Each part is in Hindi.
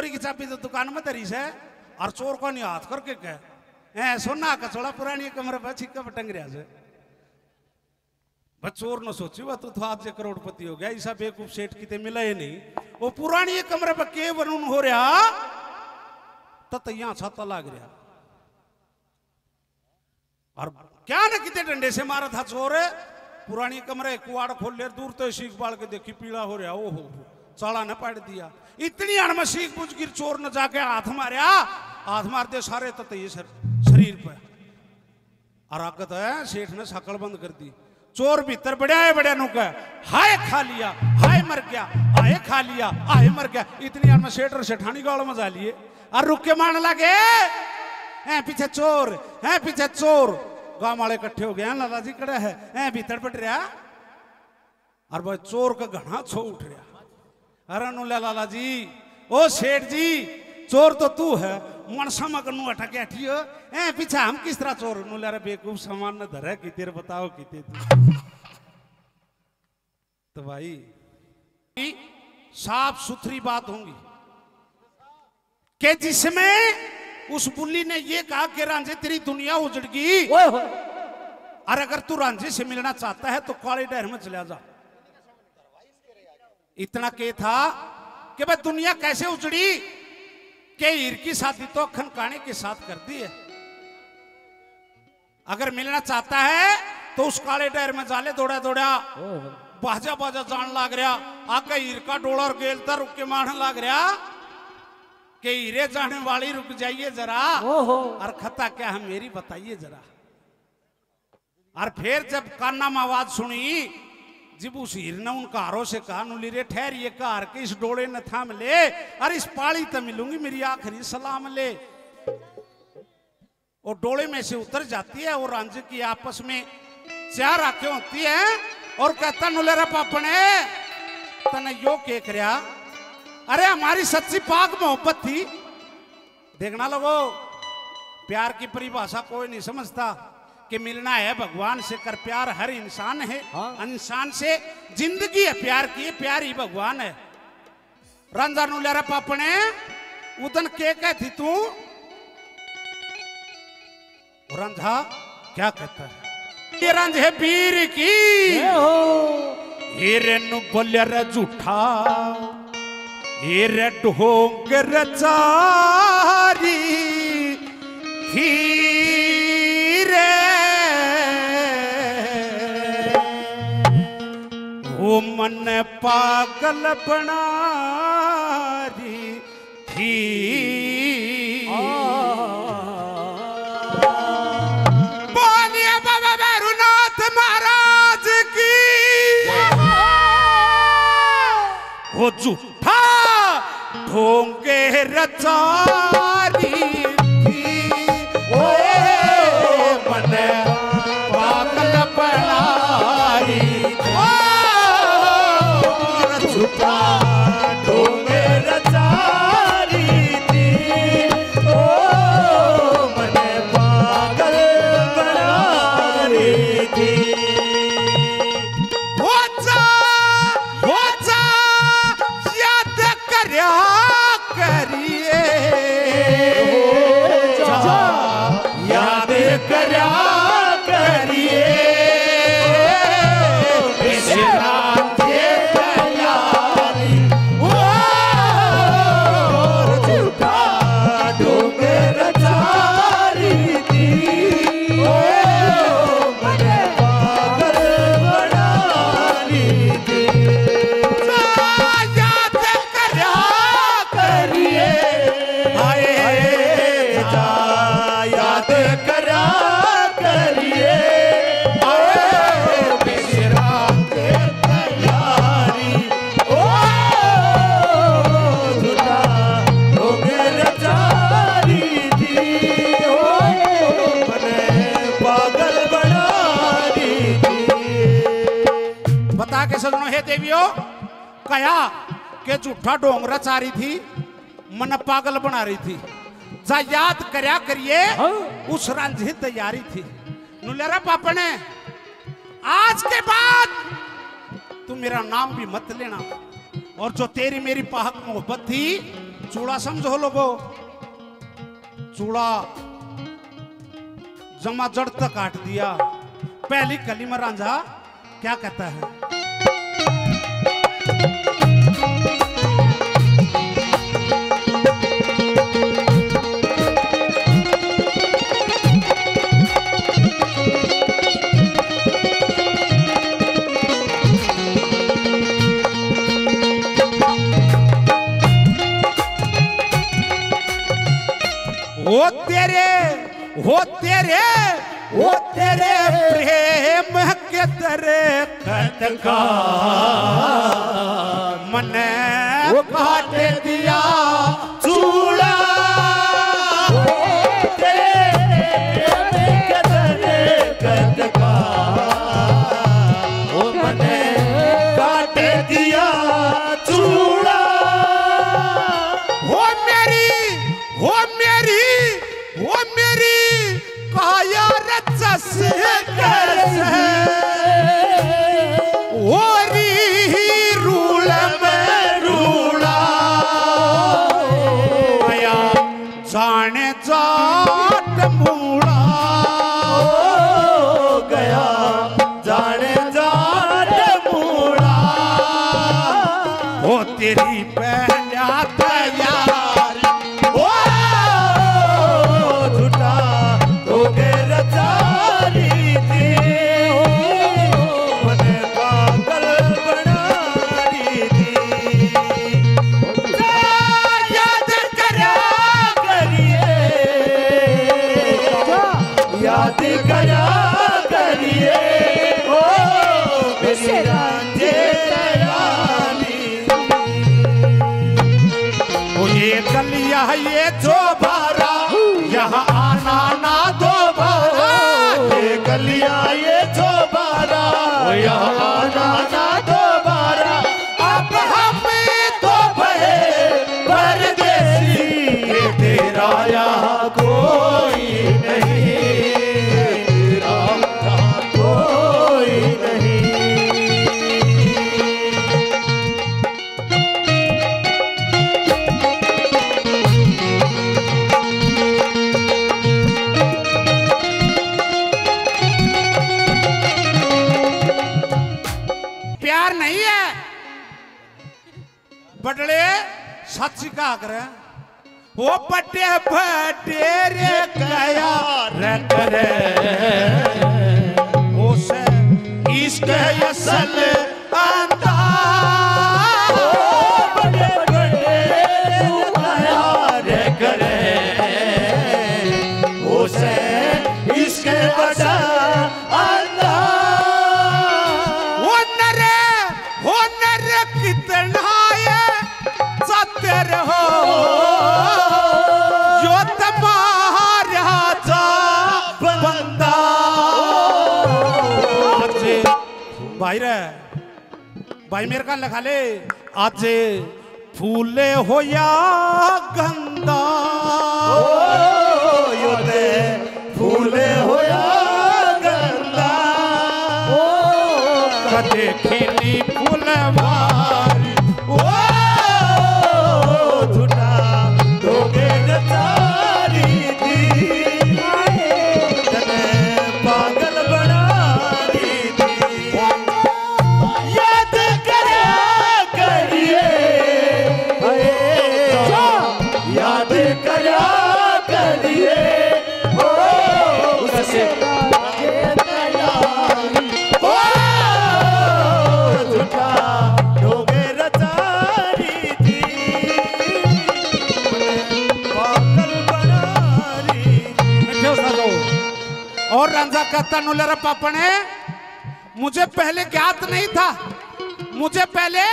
तिजोरी की चाबी तो दुकान में धरी से, और चोर को नहीं हाथ करके कह ए सोना का छोड़ा पुरानी कमरे पर छिक्का पर टंग रहा से। बस चोर न सोची, वह, तू तो आज जे करोड़पति हो गया ऐसा बेवकूफ़ सेठ किते मिला ही नहीं। वो पुरानी कमरे पर के बनून हो रहा तत यहाँ छाता लाग रहा और क्या न कितने डंडे से मारा था चोर? पुरानी कमरे कुआड़ खोल ले दूर तो सीख बाल के देखी पीड़ा हो रहा ओ हो। चाला न पाड़ दिया। इतनी अणम सीख बुझ गिर चोर न जाके हाथ मारा हाथ मार दे सारे तत ये सर शरीर पर और आगत है, सेठ ने शकल बंद कर दी। चोर भीतर बढ़िया है बढ़िया नु कह, हाय खा लिया हाय मर गया, हाय खा लिया हाय मर गया। इतनी यार में सेठ और सेठानी गाल मज़ा लिए। और रुक के मारने लगे हैं पीछे चोर हैं पीछे चोर। गाँव वाले इकट्ठे हो गए लाला जी कड़े है हैं भीतर बढ़ रहा और भाई चोर का घना छो उठ रहा नु लाला जी। ओ सेठ जी चोर तो तू है। मनसा में कनु अटके अठियो। ए पीछे हम किस तरह चोर नु रे बेवकूफ़ सामान न धरे की तेरे बताओ किते तू? तो भाई साफ़ सुथरी बात होंगी। कि जिसमें उस बुल्ली ने ये कहा कि रांझे तेरी दुनिया उजड़गी ओए होए और अगर तू रांझे से मिलना चाहता है तो काले डहर में चला जा। इतना के था कि भाई दुनिया कैसे उजड़ी के हीर की शादी तो खनकाने के साथ कर दी है। अगर मिलना चाहता है तो उस काले डहर में जाले दौड़ा दौड़ा। बाजा बाजा जान लाग रहा। आके हीर का डोला और गेलता रुक के मारने लाग रहा के हीरे जाने वाली रुक जाइए जरा। और खता क्या है मेरी बताइए जरा। और फिर जब कान्ना में आवाज़ सुनी जब उस हीर ने उन कारों से कहा, नुली रे, ठहर ये कार के इस डोले न थाम ले अरे इस पाली तो मिलूँगी, मेरी आखिरी सलाम ले। और डोले में से उतर जाती है और रांझे की आपस में चार आँखें होती है और कहता नुलेरा पापने तने यो के करया अरे हमारी सच्ची पाक मोहब्बत थी। देखना लोगो, प्यार की परिभाषा कोई नहीं समझता। कि मिलना है भगवान से कर प्यार हर इंसान है। हाँ। इंसान से ज़िंदगी है प्यार की प्यार ही भगवान है। रंजा नुलेरा पापने उदन के कहती तू? रंझा क्या कहता है? ये रंझ है पीर की। हो। हीरे नु बोलिया रे झूठा। हीरे ढोंग रचारी वो मन पागल बना थी। बोलिए बाबा भैरुनाथ महाराज की। वो झूठा ढोंगे रचारी के सजनो हे देवियो कया के झूठा डोंगरा चारी थी मन पागल बना रही थी। जा याद करया करिए हाँ। उस रंजित तैयारी थी। नुलेरा पापा ने आज के बाद तू मेरा नाम भी मत लेना और जो तेरी मेरी पाहक मोहब्बत थी चूड़ा समझो लोगो। चूड़ा जमा जड़ तक काट दिया। पहली कली में रांझा क्या कहता है? वो तेरे वो तेरे वो तेरे प्रेम के तेरे कत का। मन काट दिया। सागर वो पटे पटेरे गया रख रे। उसे इश्क असल भाई रे भाई मेरे का लखा ले। आज फूले हो या गंदा कहता नुलर पापने मुझे पहले ज्ञात नहीं था। मुझे पहले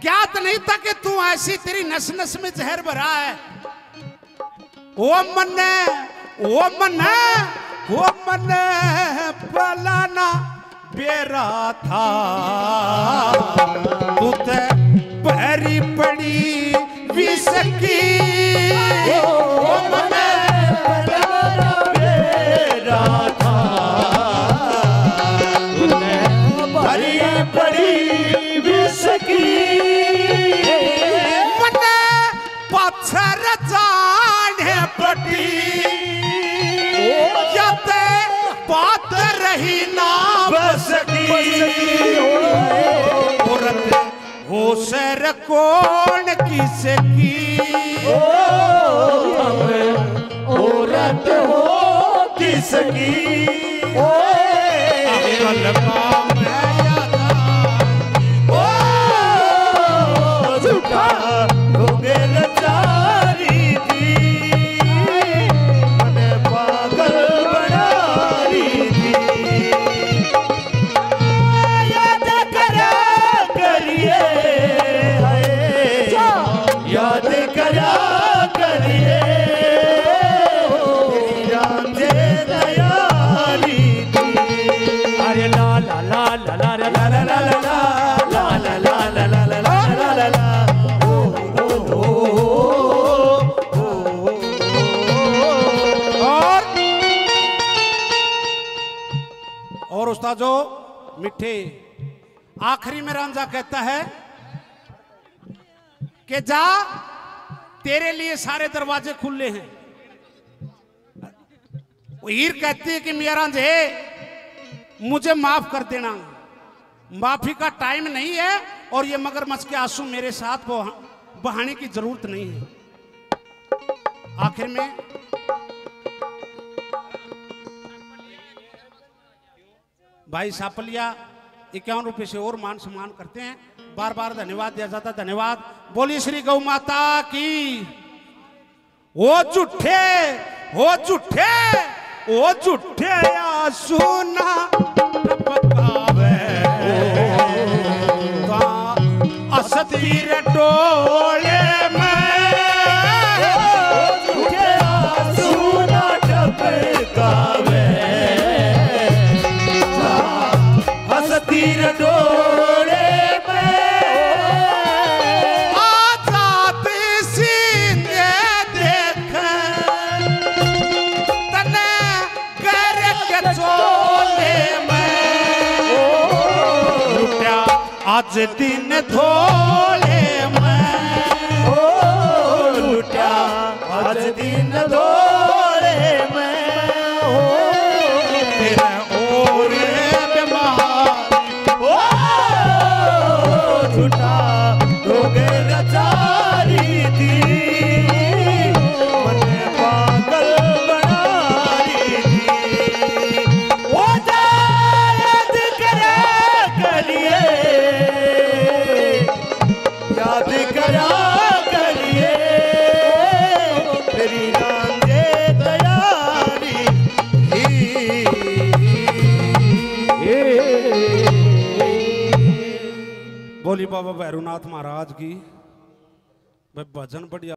ज्ञात नहीं था कि तू ऐसी तेरी नस नस में जहर भरा है। ओ मन ओ मन ओ मन पलाना बेरा था। तू ते पहरी पड़ी विसकी। की औरत हो सर कौन किसकी औरत हो किसकी अकल मिठे। आखिरी में रामजा कहता है कि जा, तेरे लिए सारे दरवाजे खुले हैं। हीर कहती है कि मियाँ रांझे मुझे माफ़ कर देना। माफ़ी का टाइम नहीं है और ये मगरमच्छ के आँसू मेरे साथ बहाने की ज़रूरत नहीं है। आखिर में भाई सापलिया इक्यावन रुपए से और मान सम्मान करते हैं बार बार धन्यवाद दिया जाता है धन्यवाद बोली श्री गौ माता की ओ झूठे ओ झूठे ओ झूठे सुना असतीर डोले आज दिन थोले मैं। ओ लुटा आज दिन दौड़े बाबा भैरूनाथ महाराज की। भाई भजन बढ़िया